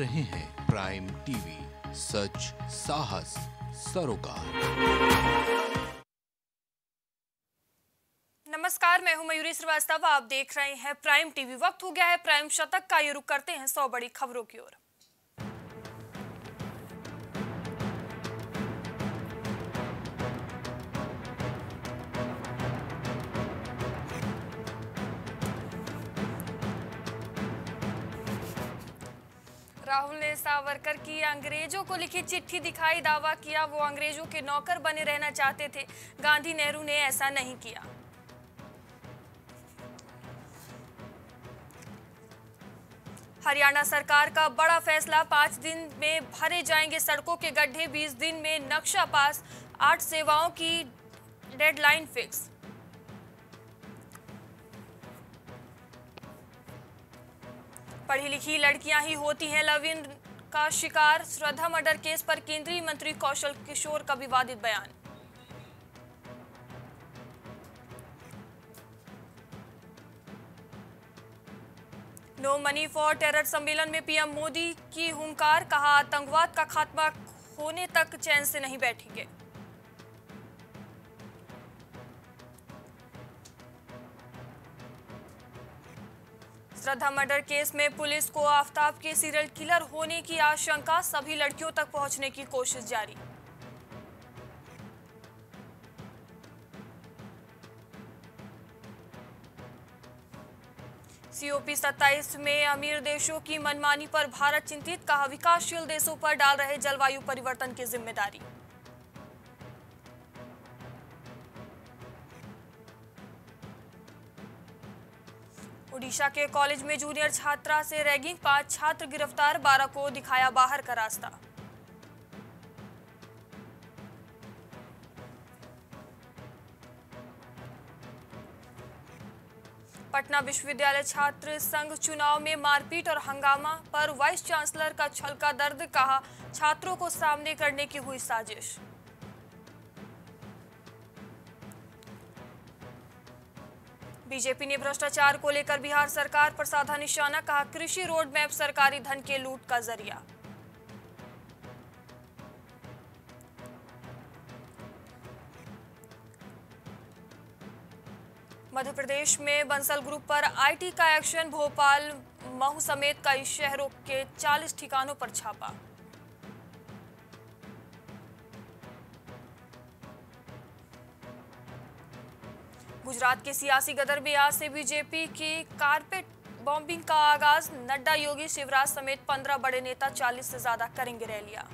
रहे हैं prime TV सच, साहस, सरोकार। नमस्कार, मैं हूँ मयूरी श्रीवास्तव, आप देख रहे हैं प्राइम टीवी वक्त हो गया है प्राइम शतक का, ये रुख करते हैं सौ बड़ी खबरों की ओर। राहुल ने सावरकर की अंग्रेज़ों को लिखी चिट्ठी दिखाई, दावा किया, वो अंग्रेज़ों के नौकर बने रहना चाहते थे। गांधी नेहरू ने ऐसा नहीं किया। हरियाणा सरकार का बड़ा फैसला, पाँच दिन में भरे जाएँगे सड़कों के गड्ढे, बीस दिन में नक्शा पास, आठ सेवाओं की डेडलाइन फिक्स। पढ़ी लिखी लड़कियाँ ही होती हैं। लविन का शिकार श्रद्धा मर्डर केस पर केंद्रीय मंत्री कौशल किशोर का विवादित बयान। नो मनी फॉर टेरर सम्मेलन में पीएम मोदी की हुंकार, कहा आतंकवाद का खात्मा होने तक चैन से नहीं बैठेंगे। श्रद्धा मर्डर केस में पुलिस को आफ्ताब के सीरियल किलर होने की आशंका, सभी लड़कियों तक पहुँचने की कोशिश जारी। सीओपी 27 में अमीर देशों की मनमानी पर भारत चिंतित, कहा, विकासशील देशों पर डाल रहे जलवायु परिवर्तन की ज़िम्मेदारी। ओडिशा के कॉलेज में जूनियर छात्रा से रैगिंग पाँच छात्र गिरफ़्तार, बारह को दिखाया बाहर का रास्ता। पटना विश्वविद्यालय छात्र संघ चुनाव में मारपीट और हंगामा पर वाइस चांसलर का छलका दर्द, कहा, छात्रों को सामने करने की हुई साजिश। बीजेपी ने भ्रष्टाचार को लेकर बिहार सरकार पर साधा निशाना, कहा कृषि रोड मैप सरकारी धन के लूट का ज़रिया। मध्य प्रदेश में बंसल ग्रुप पर आईटी का एक्शन, भोपाल महू समेत कई शहरों के 40 ठिकानों पर छापा। गुजरात के सियासी गदर में आज से बीजेपी की कारपेट बॉम्बिंग का आगाज़। नड्डा, योगी, शिवराज समेत पंद्रह बड़े नेता 40 से ज़्यादा करेंगे रैलियाँ।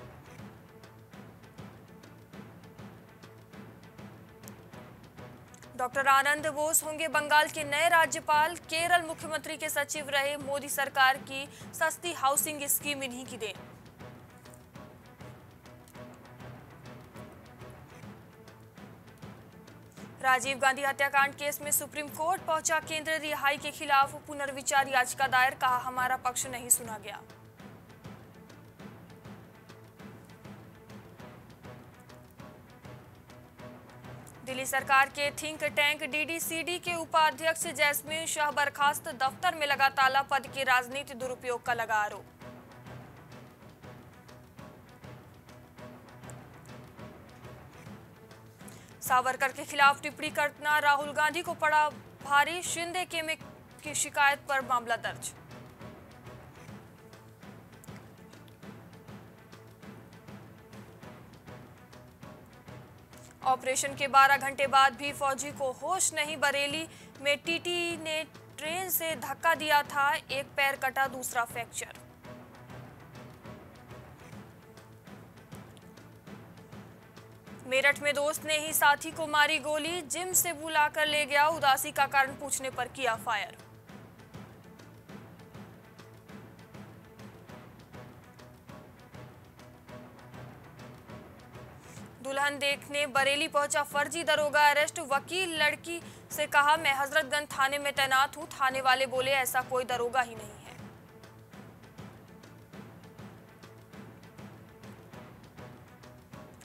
डॉक्टर आनंद बोस होंगे बंगाल के नए राज्यपाल। केरल मुख्यमंत्री के सचिव रहे मोदी सरकार की सस्ती हाउसिंग स्कीम इन्हीं की देन। राजीव गांधी हत्याकांड केस में सुप्रीम कोर्ट पहुँचा केंद्र, रिहाई के खिलाफ पुनर्विचार याचिका दायर, कहा हमारा पक्ष नहीं सुना गया। दिल्ली सरकार के थिंक टैंक डीडीसीडी के उपाध्यक्ष जैस्मीन शाह बर्खास्त दफ्तर में लगा ताला पद के राजनीति दुरुपयोग का लगा आरोप। सावरकर के खिलाफ टिप्पणी करना, राहुल गांधी को पड़ा भारी, शिंदे के में की शिकायत पर मामला दर्ज। ऑपरेशन के 12 घंटे बाद भी फौजी को होश नहीं, बरेली में टीटी ने ट्रेन से धक्का दिया था, एक पैर कटा दूसरा फ्रैक्चर। मेरठ में दोस्त ने ही साथी को मारी गोली, जिम से बुलाकर ले गया, उदासी का कारण पूछने पर किया फायर। दुल्हन देखने बरेली पहुँचा फर्जी दरोगा अरेस्ट। वकील लड़की से कहा, मैं हजरतगंज थाने में तैनात हूँ, थाने वाले बोले, ऐसा कोई दरोगा ही नहीं।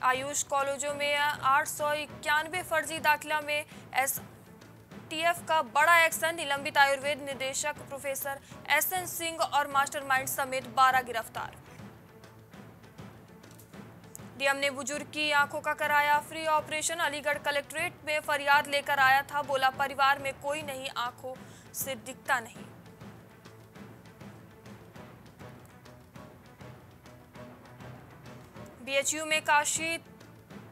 आयुष कॉलेजों में आठ सौ इक्यानवे फर्जी दाखिला में एस एटीएफ का बड़ा एक्शन, निलंबित आयुर्वेद निदेशक प्रोफेसर एस एन सिंह और मास्टरमाइंड समेत 12 गिरफ़्तार। डीएम ने बुज़ुर्ग की आँखों का कराया फ्री ऑपरेशन। अलीगढ़ कलेक्ट्रेट में फरियाद लेकर आया था, बोला, परिवार में कोई नहीं, आँखों से दिखता नहीं। बीएचयू में काशी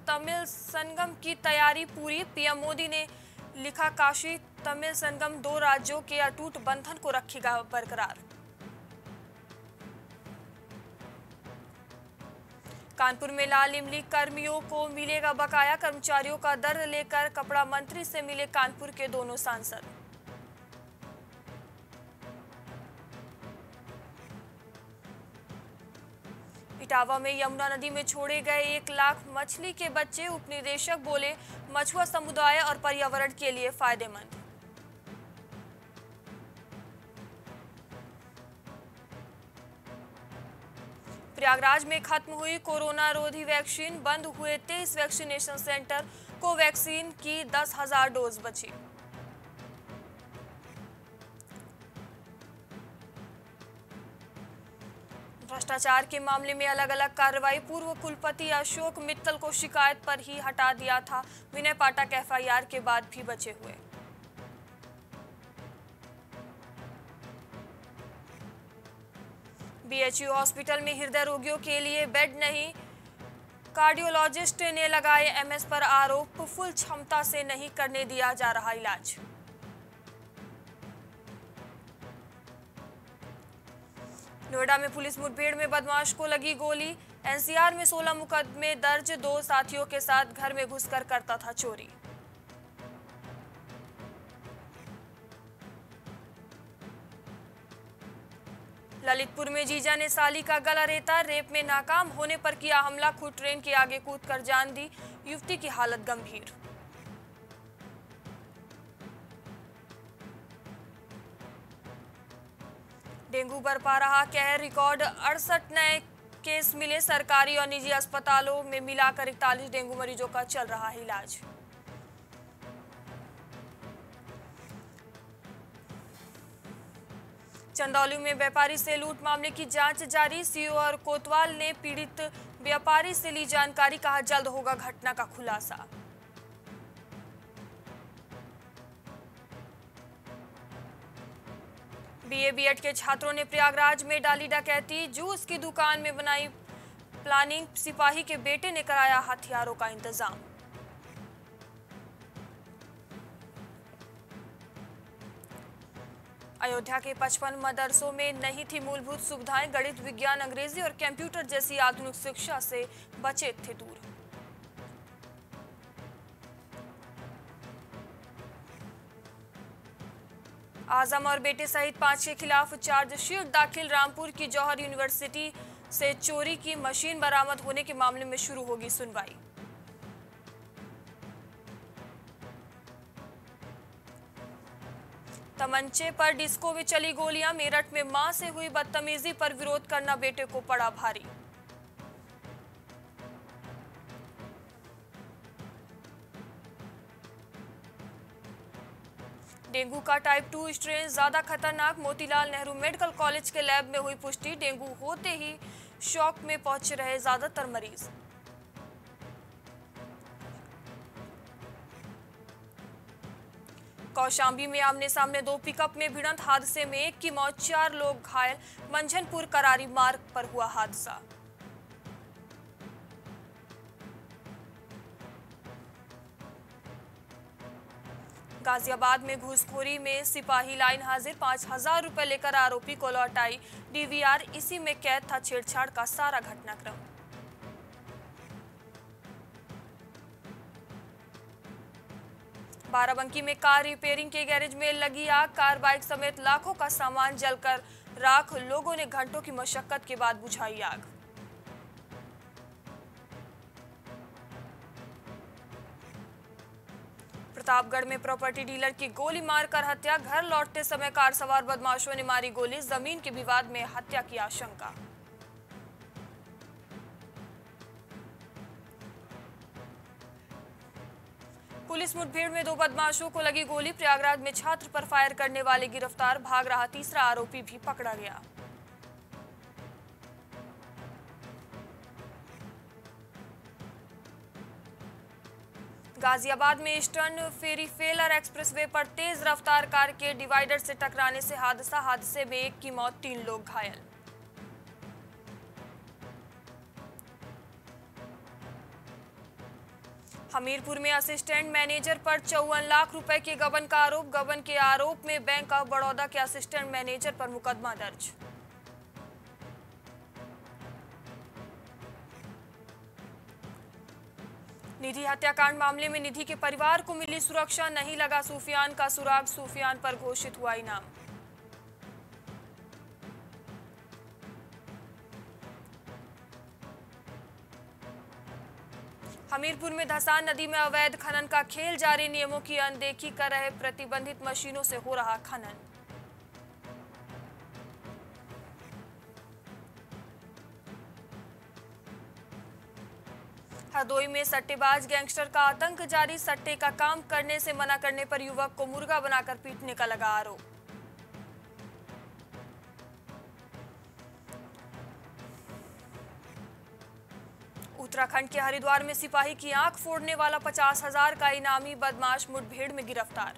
तमिल संगम की तैयारी पूरी। पीएम मोदी ने लिखा, काशी तमिल संगम दो राज्यों के अटूट बंधन को रखेगा बरकरार। कानपुर में लाल इमली कर्मियों को मिलेगा बकाया, कर्मचारियों का दर्द लेकर कपड़ा मंत्री से मिले कानपुर के दोनों सांसद। इटावा में यमुना नदी में छोड़े गए एक लाख मछली के बच्चे उपनिदेशक बोले, मछुआ समुदाय और पर्यावरण के लिए फ़ायदेमंद। प्रयागराज में खत्म हुई कोरोना रोधी वैक्सीन, बंद हुए तेईस वैक्सीनेशन सेंटर, कोवैक्सीन की दस हज़ार डोज बची। भ्रष्टाचार के मामले में अलग अलग कार्रवाई पूर्व कुलपति अशोक मित्तल को शिकायत पर ही हटा दिया था। विनय पाठक एफआईआर के बाद भी बचे हुए। बीएचयू हॉस्पिटल में हृदय रोगियों के लिए बेड नहीं। कार्डियोलॉजिस्ट ने लगाए एमएस पर आरोप, फुल क्षमता से नहीं करने दिया जा रहा इलाज। नोएडा में पुलिस मुठभेड़ में बदमाश को लगी गोली। एनसीआर में 16 मुकदमे दर्ज, दो साथियों के साथ घर में घुसकर करता था चोरी। ललितपुर में जीजा ने साली का गला रेता, रेप में नाकाम होने पर किया हमला, खुद ट्रेन के आगे कूदकर जान दी, युवती की हालत गंभीर। डेंगू पर बरपा रहा कहर। रिकॉर्ड अड़सठ नए केस मिले सरकारी और निजी अस्पतालों में मिलाकर इकतालीस डेंगू मरीजों का चल रहा है इलाज। चंदौली में व्यापारी से लूट मामले की जाँच जारी। सीओ और कोतवाल ने पीड़ित व्यापारी से ली जानकारी, कहा जल्द होगा घटना का खुलासा। बीए बीएड के छात्रों ने प्रयागराज में डाली डकैती, जूस की दुकान में बनाई प्लानिंग सिपाही के बेटे ने कराया हथियारों का इंतज़ाम। अयोध्या के 55 मदरसों में नहीं थी मूलभूत सुविधाएँ, गणित, विज्ञान, अंग्रेज़ी और कंप्यूटर जैसी आधुनिक शिक्षा से बचे थे दूर। आज़म और बेटे सहित पाँच के खिलाफ चार्जशीट दाखिल रामपुर की जौहर यूनिवर्सिटी से चोरी की मशीन बरामद होने के मामले में शुरू होगी सुनवाई। तमंचे पर डिस्को में चली गोलियाँ, मेरठ में माँ से हुई बदतमीजी पर विरोध करना बेटे को पड़ा भारी। डेंगू का टाइप टू स्ट्रेन ज़्यादा खतरनाक, मोतीलाल नेहरू मेडिकल कॉलेज के लैब में हुई पुष्टि। डेंगू होते ही शॉक में पहुँच रहे ज़्यादातर मरीज़। कौशाम्बी में आमने सामने दो पिकअप में भिड़ंत हादसे में एक की मौत, चार लोग घायल। मंझनपुर करारी मार्ग पर हुआ हादसा। गाजियाबाद में घूसखोरी में सिपाही लाइन हाजिर, पाँच हज़ार रुपए लेकर आरोपी को लौटाई। डीवीआर इसी में कैद था छेड़छाड़ का सारा घटनाक्रम। बाराबंकी में कार रिपेयरिंग के गैरेज में लगी आग, कार, बाइक समेत लाखों का सामान जलकर राख, लोगों ने घंटों की मशक्कत के बाद बुझाई आग। प्रतापगढ़ में प्रॉपर्टी डीलर की गोली मारकर हत्या, घर लौटते समय कार सवार बदमाशों ने मारी गोली, ज़मीन के विवाद में हत्या की आशंका। पुलिस मुठभेड़ में दो बदमाशों को लगी गोली, प्रयागराज में छात्र पर फायर करने वाले गिरफ़्तार, भाग रहा तीसरा आरोपी भी पकड़ा गया। गाजियाबाद में ईस्टर्न फेरी फेलर एक्सप्रेसवे पर तेज रफ्तार कार के डिवाइडर से टकराने से हादसा। हादसे में एक की मौत, तीन लोग घायल। हमीरपुर में असिस्टेंट मैनेजर पर चौवन लाख रुपए के गबन का आरोप। गबन के आरोप में बैंक ऑफ़ बड़ौदा के असिस्टेंट मैनेजर पर मुकदमा दर्ज। निधि हत्याकांड मामले में निधि के परिवार को मिली सुरक्षा, नहीं लगा सूफियान का सुराग, सूफियान पर घोषित हुआ इनाम। हमीरपुर में धसान नदी में अवैध खनन का खेल, जारी नियमों की अनदेखी कर रहे प्रतिबंधित मशीनों से हो रहा खनन। हरदोई में सट्टेबाज गैंगस्टर का आतंक, जारी सट्टे का काम करने से मना करने पर युवक को मुर्गा बनाकर पीटने का लगा आरोप। उत्तराखंड के हरिद्वार में सिपाही की आँख फोड़ने वाला पचास हज़ार का इनामी बदमाश मुठभेड़ में गिरफ़्तार।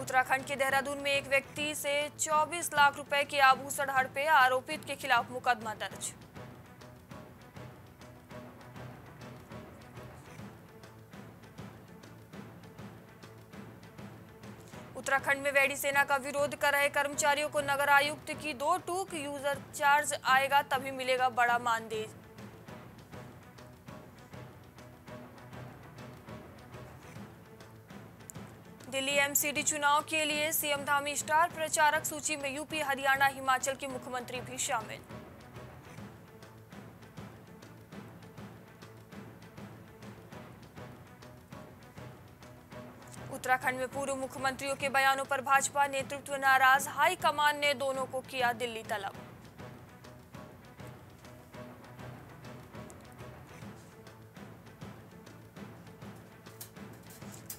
उत्तराखंड के देहरादून में एक व्यक्ति से 24 लाख रुपए के आभूषण हड़पे आरोपित के खिलाफ मुकदमा दर्ज। उत्तराखंड में वैडी सेना का विरोध कर रहे कर्मचारियों को नगर आयुक्त की दो टूक यूज़र चार्ज आएगा, तभी मिलेगा बड़ा मानदेय। एमसीडी चुनाव के लिए सीएम धामी स्टार प्रचारक सूची में यूपी, हरियाणा, हिमाचल के मुख्यमंत्री भी शामिल। उत्तराखंड में पूर्व मुख्यमंत्रियों के बयानों पर भाजपा नेतृत्व नाराज़ हाईकमान ने दोनों को किया दिल्ली तलब।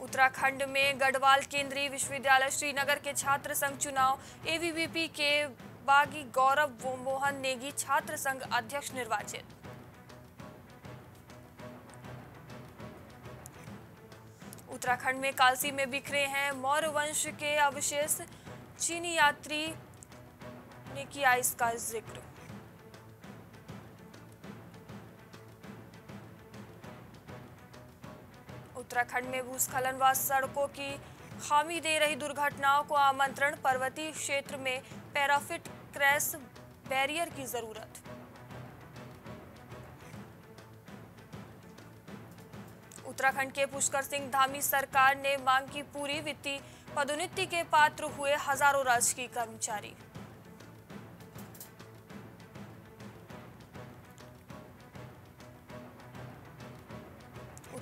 उत्तराखंड में गढ़वाल केंद्रीय विश्वविद्यालय श्रीनगर के छात्र संघ चुनाव एवीवीपी के बागी गौरव मोहन नेगी छात्र संघ अध्यक्ष निर्वाचित। उत्तराखंड में कालसी में बिखरे हैं मौर्य वंश के अवशेष, चीनी यात्री ने किया इसका ज़िक्र। उत्तराखंड में भूस्खलन व सड़कों की खामी दे रही दुर्घटनाओं को आमंत्रण पर्वतीय क्षेत्र में पैराफिट क्रैश बैरियर की ज़रूरत। उत्तराखंड के पुष्कर सिंह धामी सरकार ने मांग की पूरी, वित्तीय पदोन्नति के पात्र हुए हज़ारों राजकीय कर्मचारी।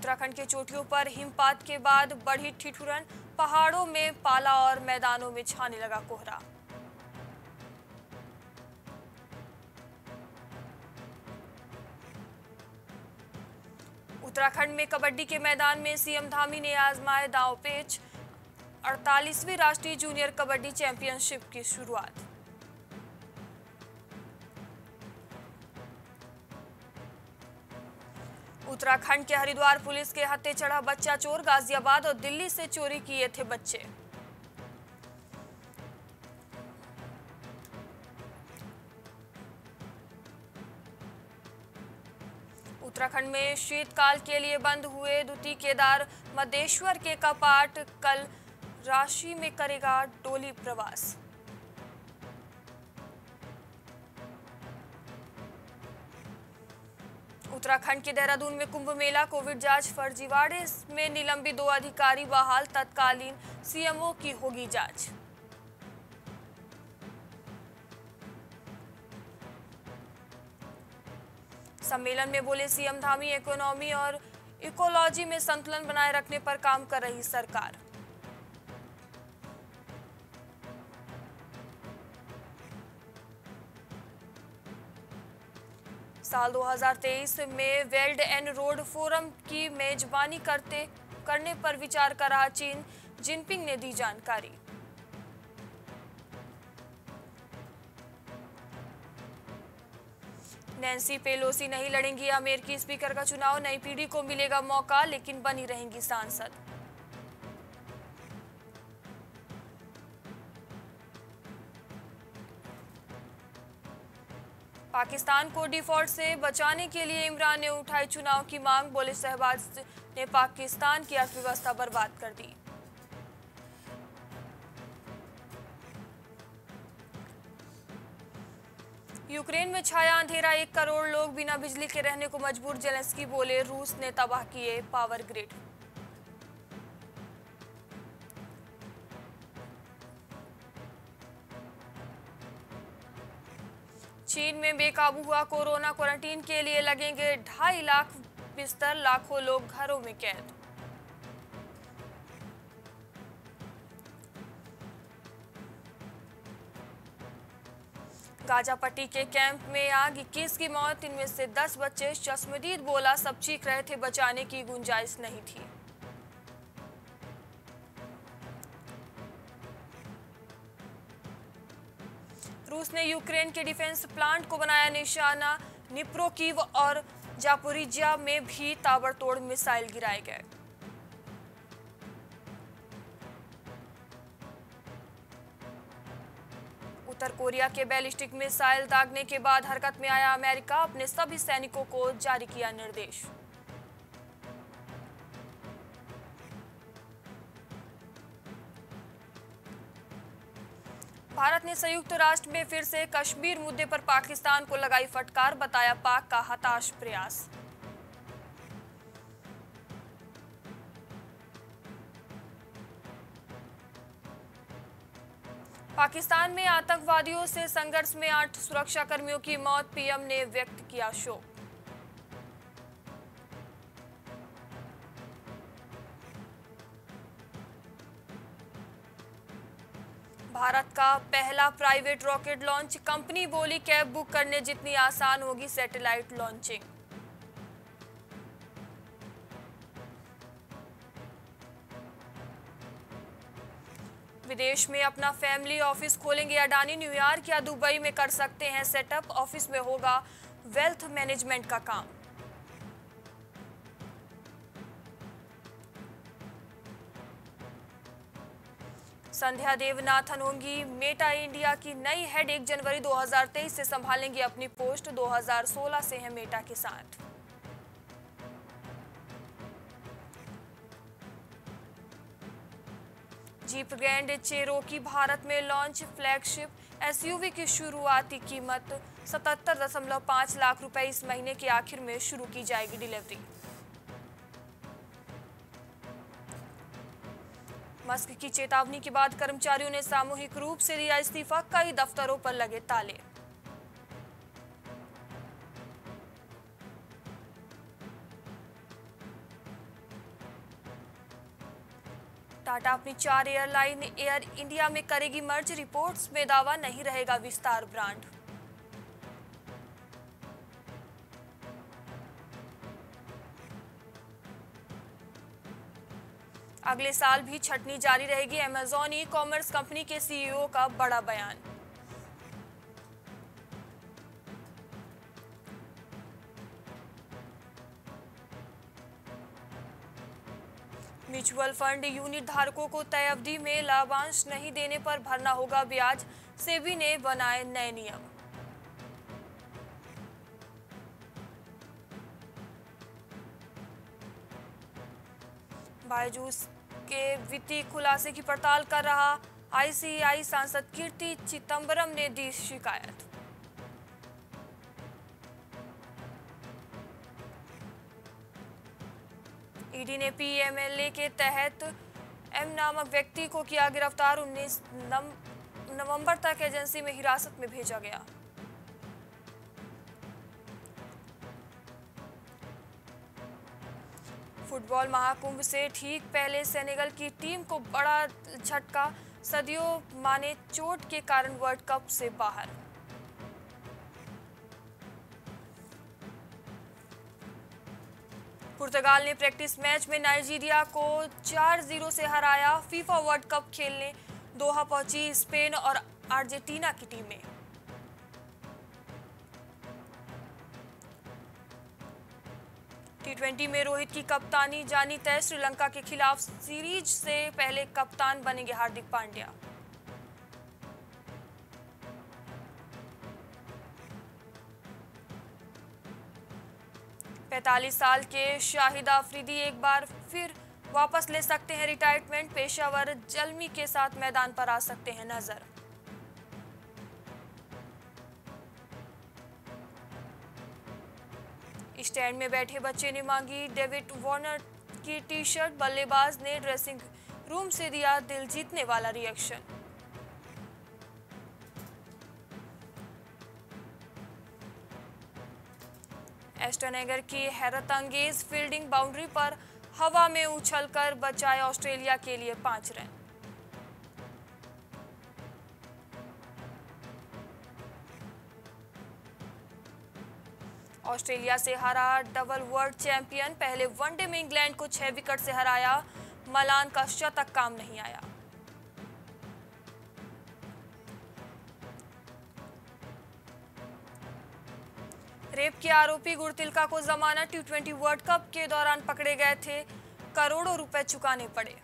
उत्तराखंड के चोटियों पर हिमपात के बाद बढ़ी ठिठुरन, पहाड़ों में पाला और मैदानों में छाने लगा कोहरा। उत्तराखंड में कबड्डी के मैदान में सीएम धामी ने आजमाए दाव पेच 48वीं राष्ट्रीय जूनियर कबड्डी चैंपियनशिप की शुरुआत। उत्तराखंड के हरिद्वार पुलिस के हत्थे चढ़ा बच्चा चोर, गाजियाबाद और दिल्ली से चोरी किए थे बच्चे। उत्तराखंड में शीतकाल के लिए बंद हुए द्वितीय केदार मदेश्वर के कपाट कल राशि में करेगा डोली प्रवास। उत्तराखंड के देहरादून में कुंभ मेला, कोविड जाँच फर्जीवाड़े में निलंबित दो अधिकारी, बहाल, तत्कालीन सीएमओ की होगी जाँच। सम्मेलन में बोले सीएम धामी, इकोनॉमी और इकोलॉजी में संतुलन बनाए रखने पर काम कर रही सरकार। साल 2023 में वेल्ड एंड रोड फोरम की मेजबानी करते, करने पर विचार कर चीन। जिनपिंग ने दी जानकारी। नैन्सी पेलोसी नहीं लड़ेंगी अमेरिकी स्पीकर का चुनाव, नई पीढ़ी को मिलेगा मौका, लेकिन बनी रहेंगी सांसद। पाकिस्तान को डिफ़ॉल्ट से बचाने के लिए इमरान ने उठाई चुनाव की मांग, बोले शहबाज ने पाकिस्तान की अर्थव्यवस्था बर्बाद कर दी। यूक्रेन में छाया अंधेरा, एक करोड़ लोग बिना बिजली के रहने को मजबूर, जेलेंस्की बोले रूस ने तबाह किए पावर ग्रिड। चीन में बेकाबू हुआ कोरोना क्वारंटीन के लिए लगेंगे ढाई लाख बिस्तर, लाखों लोग घरों में कैद। गाजापट्टी के कैंप में आग 21 की मौत, इनमें से 10 बच्चे, चश्मदीद बोला, सब चीख रहे थे, बचाने की गुंजाइश नहीं थी। ने यूक्रेन के डिफेंस प्लांट को बनाया निशाना, निप्रोकीव और जापोरिजिया में भी ताबड़तोड़ मिसाइल गिराए गए। उत्तर कोरिया के बैलिस्टिक मिसाइल दागने के बाद हरकत में आया अमेरिका, अपने सभी सैनिकों को जारी किया निर्देश। भारत ने संयुक्त राष्ट्र में फिर से कश्मीर मुद्दे पर पाकिस्तान को लगाई फटकार, बताया पाक का हताश प्रयास। पाकिस्तान में आतंकवादियों से संघर्ष में आठ सुरक्षाकर्मियों की मौत, पीएम ने व्यक्त किया शोक। भारत का पहला प्राइवेट रॉकेट लॉन्च कंपनी बोली, कैब बुक करने जितनी आसान होगी सैटेलाइट लॉन्चिंग विदेश में अपना फैमिली ऑफ़िस खोलेंगे अडानी। न्यूयॉर्क या दुबई में कर सकते हैं सेटअप ऑफ़िस में होगा वेल्थ मैनेजमेंट का काम। संध्या देवनाथन होंगी मेटा इंडिया की नई हेड एक जनवरी 2023 से संभालेंगी अपनी पोस्ट 2016 से है मेटा के साथ। जीप ग्रैंड चेरोकी भारत में लॉन्च फ्लैगशिप एसयूवी की शुरुआती कीमत 77.5 लाख रुपए इस महीने के आखिर में शुरू की जाएगी डिलीवरी मस्क की चेतावनी के बाद कर्मचारियों ने सामूहिक रूप से दिया इस्तीफा, कई दफ्तरों पर लगे ताले। टाटा अपनी चार एयरलाइन एयर इंडिया में करेगी मर्ज, रिपोर्ट्स में दावा, नहीं रहेगा विस्तार ब्रांड। अगले साल भी छटनी जारी रहेगी। अमेजॉन ई कॉमर्स कंपनी के सीईओ का बड़ा बयान। म्यूचुअल फंड यूनिट धारकों को तय अवधि में लाभांश नहीं देने पर भरना होगा ब्याज, सेबी ने बनाए नए नियम। बायजूस के वित्तीय खुलासे की पड़ताल कर रहा आईसीआई सांसद कीर्ति चिदम्बरम ने दी शिकायत। ईडी ने पीएमएलए के तहत एम नामक व्यक्ति को किया गिरफ़्तार 19 नवंबर तक एजेंसी में हिरासत में भेजा गया। फुटबॉल महाकुंभ से ठीक पहले सेनेगल की टीम को बड़ा झटका, सदियों माने चोट के कारण वर्ल्ड कप से बाहर। पुर्तगाल ने प्रैक्टिस मैच में नाइजीरिया को 4-0 से हराया। फीफा वर्ल्ड कप खेलने दोहा पहुँची स्पेन और अर्जेंटीना की टीमें। टी में रोहित की कप्तानी जानी तय। श्रीलंका के खिलाफ सीरीज़ से पहले कप्तान बनेंगे हार्दिक पांड्या। 45 साल के शाहिद आफरीदी एक बार फिर वापस ले सकते हैं रिटायरमेंट। पेशावर जलमी के साथ मैदान पर आ सकते हैं नज़र। स्टैंड में बैठे बच्चे ने मांगी डेविड वार्नर की टी शर्ट बल्लेबाज ने ड्रेसिंग रूम से दिया दिल जीतने वाला रिएक्शन। एस्टनगर की हैरत अंगेज फील्डिंग बाउंड्री पर हवा में उछलकर बचाए ऑस्ट्रेलिया के लिए पाँच रन। ऑस्ट्रेलिया से हारा डबल वर्ल्ड चैंपियन, पहले वनडे में इंग्लैंड को छह विकेट से हराया। मलान का शतक काम नहीं आया। रेप के आरोपी गुरतिलका को जमानत टी ट्वेंटी वर्ल्ड कप के दौरान पकड़े गए थे। करोड़ों रुपए चुकाने पड़े।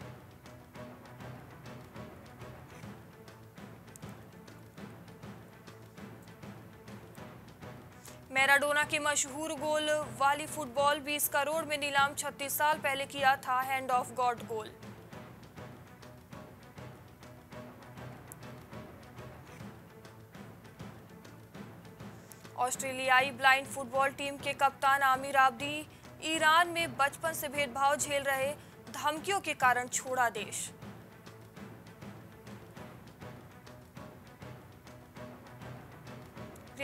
मैराडोना के मशहूर गोल वाली फुटबॉल 20 करोड़ में नीलाम 36 साल पहले किया था हैंड ऑफ़ गॉड गोल ऑस्ट्रेलियाई ब्लाइंड फुटबॉल टीम के कप्तान आमिर आबदी ईरान में बचपन से भेदभाव झेल रहे धमकियों के कारण छोड़ा देश।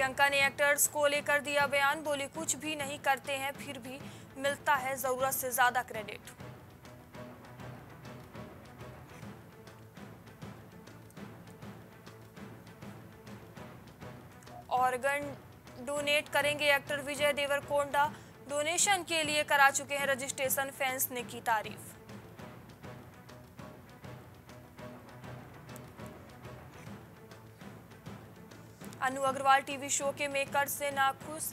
प्रियंका ने एक्टर्स को लेकर दिया बयान। बोली, कुछ भी नहीं करते हैं, फिर भी मिलता है ज़रूरत से ज़्यादा क्रेडिट। ऑर्गन डोनेट करेंगे एक्टर विजय देवरकोंडा। डोनेशन के लिए करा चुके हैं रजिस्ट्रेशन, फैंस ने की तारीफ़। अनु अग्रवाल टीवी शो के मेकर से नाखुश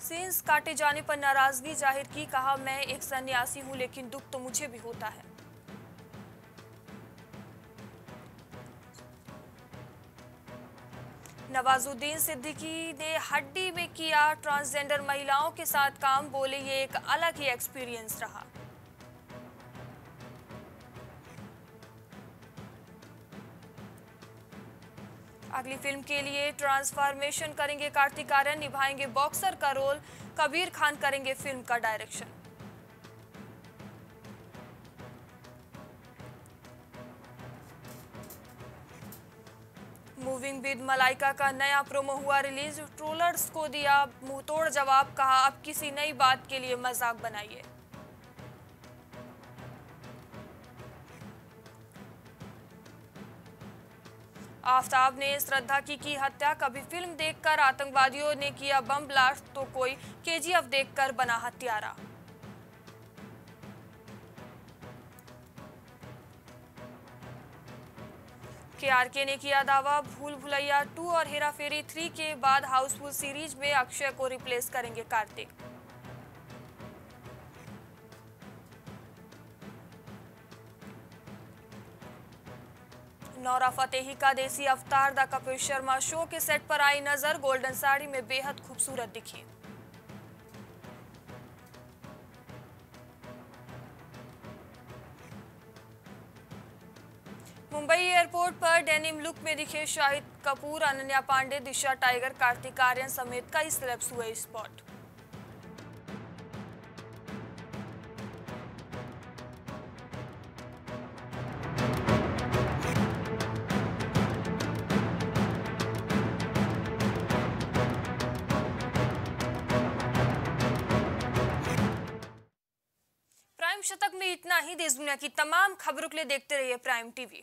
सीन्स काटे जाने पर नाराज़गी ज़ाहिर की, कहा, मैं एक सन्यासी हूँ, लेकिन दुख तो मुझे भी होता है। नवाजुद्दीन सिद्दीकी ने हड्डी में किया ट्रांसजेंडर महिलाओं के साथ काम, बोले, ये एक अलग ही एक्सपीरियंस रहा। अगली फ़िल्म के लिए ट्रांसफॉर्मेशन करेंगे कार्तिक आर्यन, निभाएँगे बॉक्सर का रोल। कबीर खान करेंगे फ़िल्म का डायरेक्शन। मूविंग विद मलाइका का नया प्रोमो हुआ रिलीज़ ट्रोलर्स को दिया मुंहतोड़ जवाब, कहा, अब किसी नई बात के लिए मज़ाक बनाइए। आफ्ताब ने श्रद्धा की की हत्या, कभी फ़िल्म देखकर आतंकवादियों ने किया बम ब्लास्ट तो कोई केजीएफ देखकर बना हत्यारा। के आर के ने किया दावा, भूल भुलैया टू और हेरा फेरी थ्री के बाद हाउसफुल सीरीज़ में अक्षय को रिप्लेस करेंगे कार्तिक। नौरा फतेही का देसी अवतार द कपिल शर्मा शो के सेट पर आई नज़र। गोल्डन साड़ी में बेहद खूबसूरत दिखी। मुंबई एयरपोर्ट पर डेनिम लुक में दिखे शाहिद कपूर, अनन्या पांडे, दिशा टाइगर, कार्तिक आर्यन समेत कई स्लेब्स हुए स्पॉट खबरों के लिए देखते रहिए प्राइम टीवी